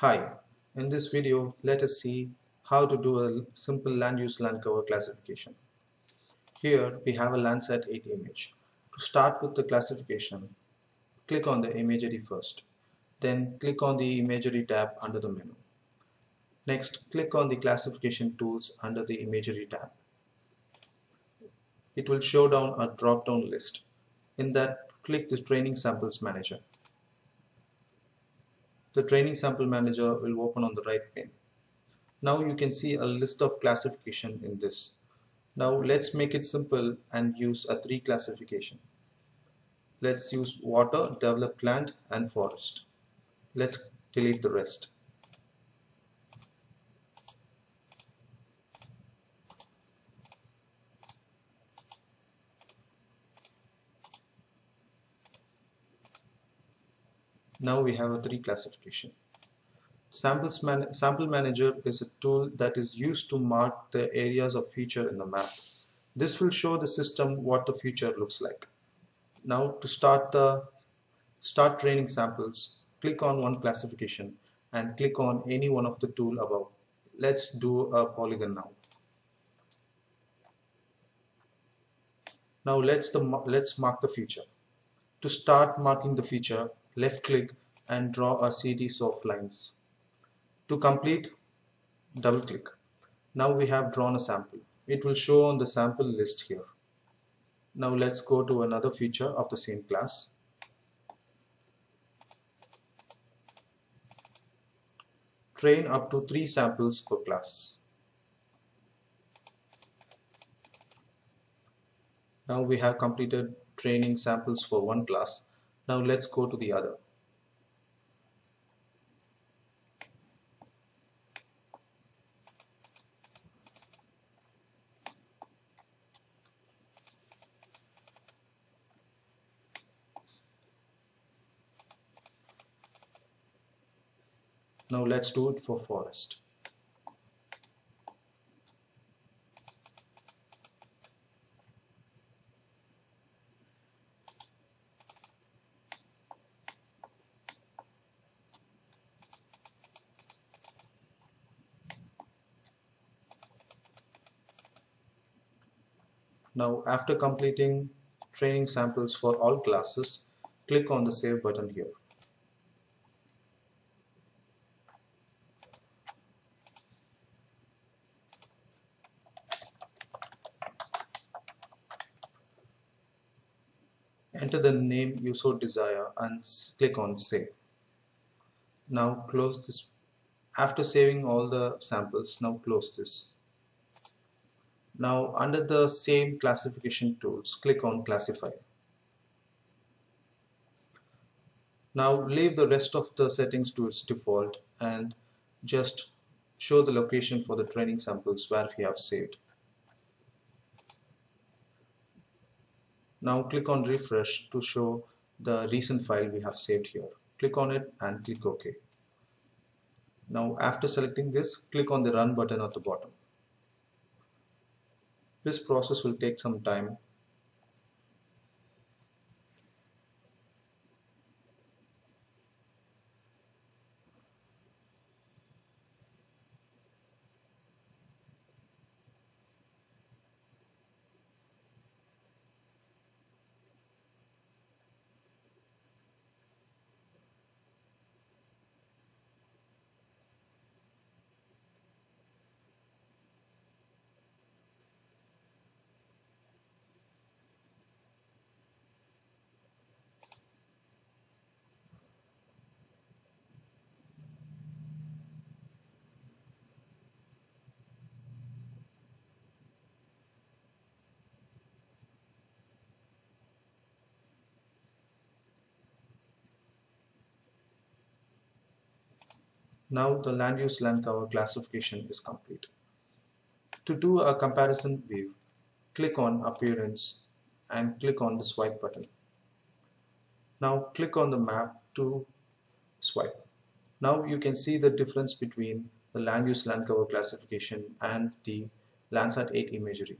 Hi, in this video let us see how to do a simple land use land cover classification. Here we have a Landsat 8 image. To start with the classification, click on the imagery first. Then click on the imagery tab under the menu. Next, click on the classification tools under the imagery tab. It will show down a drop-down list. In that, click the training samples manager. The training sample manager will open on the right pane. Now you can see a list of classification in this. Now let's make it simple and use a three classification. Let's use water, developed land and forest. Let's delete the rest. Now we have a three classification. Samples man Sample Manager is a tool that is used to mark the areas of feature in the map. This will show the system what the feature looks like. Now to start the start training samples, click on one classification and click on any one of the tool above. Let's do a polygon now. Now let's the let's mark the feature. To start marking the feature, left click and draw a series of lines. To complete, double click. Now we have drawn a sample. It will show on the sample list here. Now let's go to another feature of the same class. Train up to three samples per class. Now we have completed training samples for one class. Now let's go to the other. Now let's do it for forest. Now after completing training samples for all classes, click on the save button here. Enter the name you so desire and click on save. Now close this. After saving all the samples, now close this. Now under the same classification tools, click on classify. Now leave the rest of the settings to its default and just show the location for the training samples where we have saved. Now click on refresh to show the recent file we have saved here. Click on it and click OK. Now after selecting this, click on the run button at the bottom. This process will take some time Now the land use land cover classification is complete. To do a comparison view, click on appearance and click on the swipe button. Now click on the map to swipe. Now you can see the difference between the land use land cover classification and the Landsat 8 imagery.